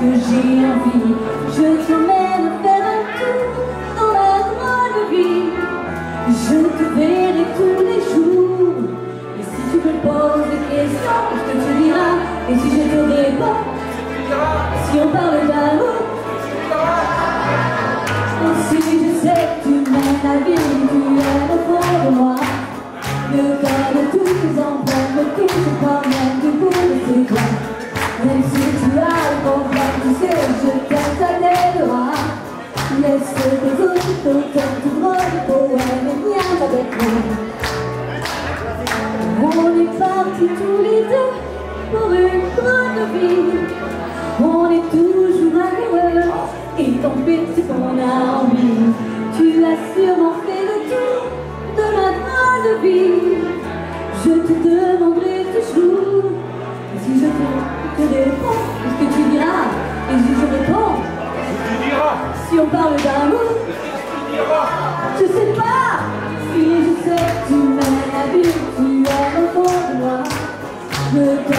que j'ai envie. Je t'emmène faire un tour dans la grande vie. Je te verrai tous les jours. Et si tu me poses des questions, je te dirai Et si je te réponds, si on parle d'amour Si je sais que tu m'aimes la vie, tu es au fond de moi. Le cas de tous les empreintes me touche quand même du bout de tes vie. On est toujours amoureux et tant pis si on a envie Tu as sûrement fait le tour de la grande vie. Je te demanderai toujours si je te, te réponds, ce que tu diras Et si je réponds, Tu diras? Si on parle d'amour Tu diras? Je sais pas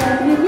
Thank you.